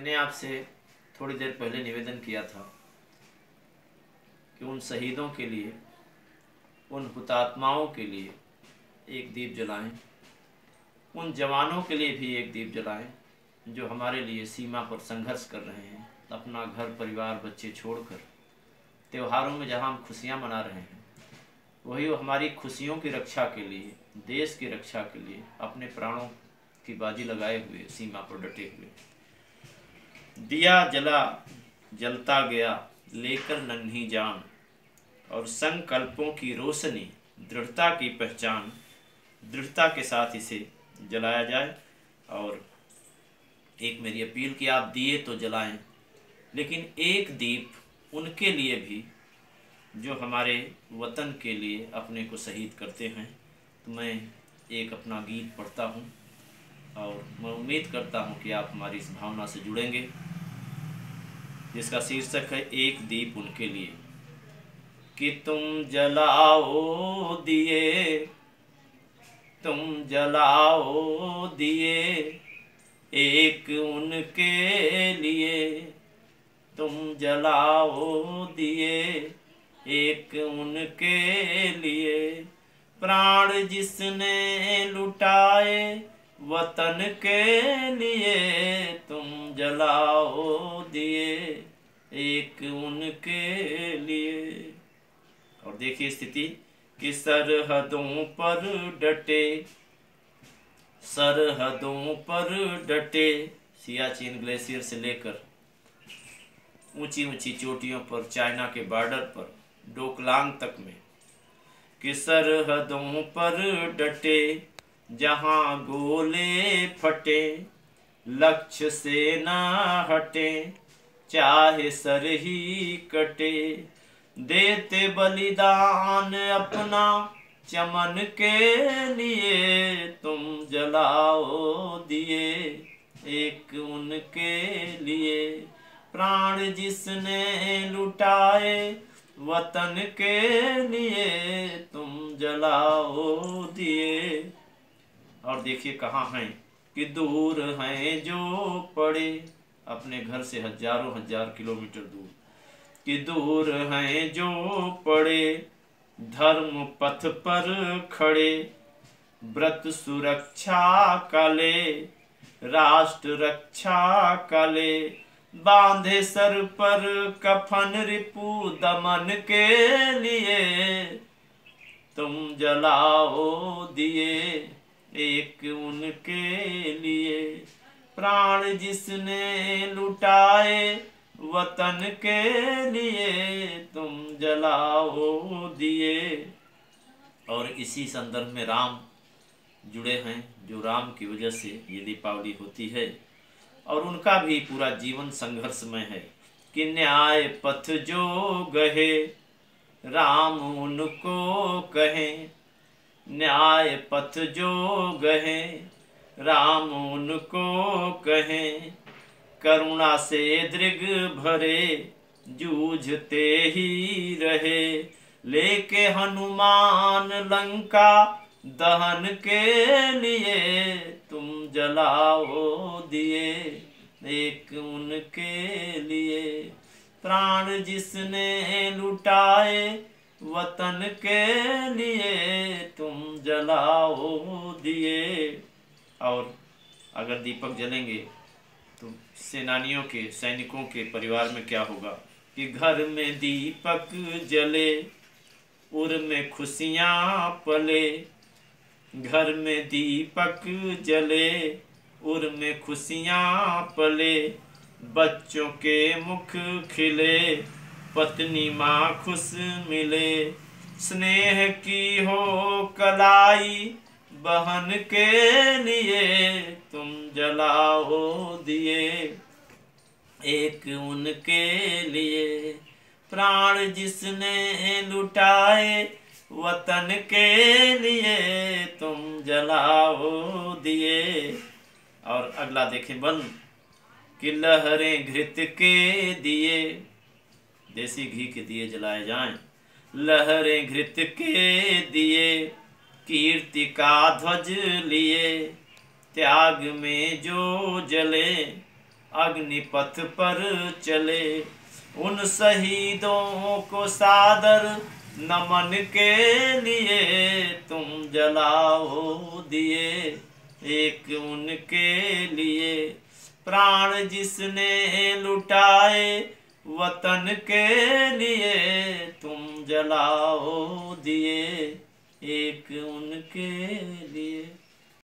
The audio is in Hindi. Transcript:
मैंने आपसे थोड़ी देर पहले निवेदन किया था कि उन शहीदों के लिए, उन हुतात्माओं के लिए एक दीप जलाएँ, उन जवानों के लिए भी एक दीप जलाएँ जो हमारे लिए सीमा पर संघर्ष कर रहे हैं, अपना घर, परिवार, बच्चे छोड़कर, त्योहारों में जहाँ हम खुशियाँ मना रहे हैं, वही वो हमारी खुशियों की रक्षा के लिए, देश की रक्षा के लिए अपने प्राणों की बाजी लगाए हुए, सीमा पर डटे हुए। दिया जला, जलता गया, लेकर नन्ही जान। और संकल्पों की रोशनी, दृढ़ता की पहचान, दृढ़ता के साथ इसे जलाया जाए। और एक मेरी अपील कि आप दिए तो जलाएँ, लेकिन एक दीप उनके लिए भी, जो हमारे वतन के लिए अपने को शहीद करते हैं। तो मैं एक अपना गीत पढ़ता हूँ और मैं उम्मीद करता हूँ कि आप हमारी इस भावना से जुड़ेंगे। जिसका शीर्षक है एक दीप उनके लिए। कि तुम जलाओ दिए, तुम जलाओ दिए, एक उनके लिए। तुम जलाओ दिए, एक उनके लिए। प्राण जिसने लुटाए वतन के लिए तुम जलाओ दिए एक उनके लिए। और देखिए स्थिति, कि सरहदों पर डटे, सरहदों पर डटे, सियाचिन ग्लेशियर से लेकर ऊँची ऊँची चोटियों पर, चाइना के बॉर्डर पर, डोकलांग तक में, कि सरहदों पर डटे जहाँ गोले फटे लक्ष्य से ना हटे, चाहे सर ही कटे। देते बलिदान अपना चमन के लिए, तुम जलाओ दिए एक उनके लिए। प्राण जिसने लुटाए वतन के लिए, तुम जलाओ दिए। और देखिए कहाँ हैं। कि दूर हैं जो पड़े अपने घर से हज़ारों हज़ार किलोमीटर दूर। कि दूर हैं जो पड़े, धर्म पथ पर खड़े, व्रत सुरक्षा काले, राष्ट्र रक्षा काले, बांधे सर पर कफन रिपु दमन के लिए, तुम जलाओ दिए। एक उनके लिए प्राण जिसने लुटाए, वतन के लिए तुम जलाओ दिए। और इसी संदर्भ में राम जुड़े हैं, जो राम की वजह से ये दीपावली होती है। और उनका भी पूरा जीवन संघर्षमय है। कि न्याय पथ जो गहे, राम उनको कहे। न्याय पथ जो गहे, राम उनको कहे। करुणा से दृग भरे, जूझते ही रहे। लेके हनुमान लंका दहन के लिए तुम जलाओ दिए एक उनके लिए। प्राण जिसने लुटाए वतन के लिए तुम जलाओ दिए। और अगर दीपक जलेंगे तो सेनानियों के, सैनिकों के परिवार में क्या होगा? कि घर में दीपक जले, उर में खुशियाँ पले, घर में दीपक जले, उर में खुशियाँ पले, बच्चों के मुख खिले। पत्नी माँ खुश मिले। स्नेह की हो कलाई बहन के लिए, तुम जलाओ दिए एक उनके लिए। प्राण जिसने लुटाए वतन के लिए, तुम जलाओ दिए। और अगला देखे बंद, कि लहरें घृत के दिए। देसी घी के दिए जलाए जाएँ। लहरें घृत के दिए, कीर्ति का ध्वज लिए। त्याग में जो जले, अग्निपथ पर चले। उन शहीदों को सादर नमन के लिए तुम जलाओ दिए। एक उनके लिए प्राण जिसने लुटाए वतन के लिए तुम जलाओ दिए एक उनके